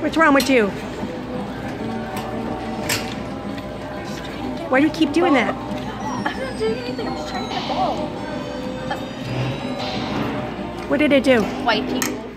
What's wrong with you? Why do you keep doing that? I'm not doing anything. I'm just trying to get the ball. What did it do? White people.